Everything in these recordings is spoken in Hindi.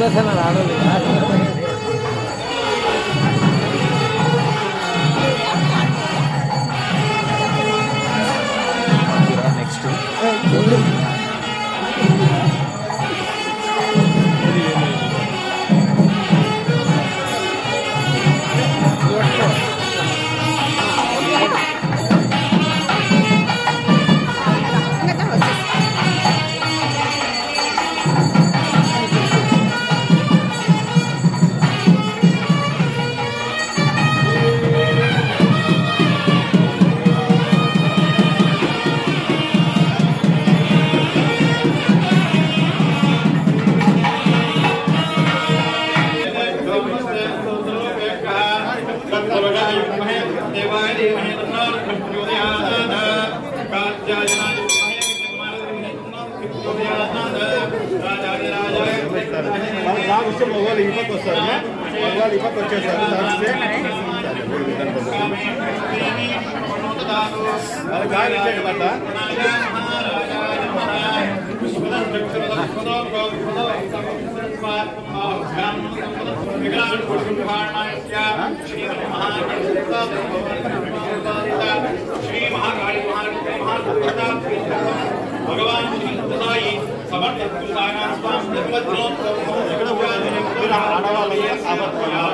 আপনার ভালো নেই देवाय देवहे तन्नो प्रचोदयात् कात्यायनाय विद्महे विद्यमानाय देवहे तन्नो प्रचोदयात् राजाय राजाय प्रचोदयात् नाम उससे मोबाइल ही पकड़ सर ना मोबाइल ही पकड़ सर नाम से गाय नीचे के बता राजा महाराजा महाराज सुबह सुबह सुबह सुबह श्री महाकाली महादेवता भगवान मुदायी समर्थानां स्वां निर्वचनोत्सवालय समर्पया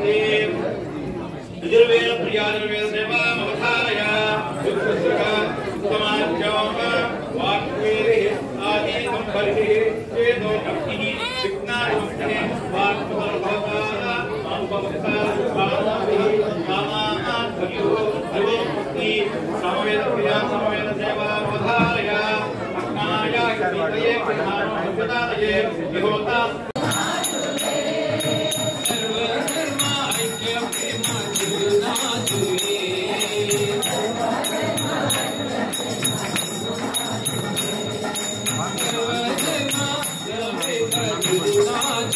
Yeah. यजुर्वेद प्रियाजुर्वेद सेवामवधाय उत्तमाज्योम वाक्वेदिः आदि संपरिः चेतो शक्तिः विज्ञानमुक्तिः वाक्पदर्भवः अनुपवक्ता स्वामिः कामात्मयो सर्वमुक्ति समवेद प्रिया समवेद सेवामवधाय अग्नाय कृतये प्रधानमन्त्रदातये विहोता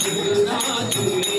Thank you.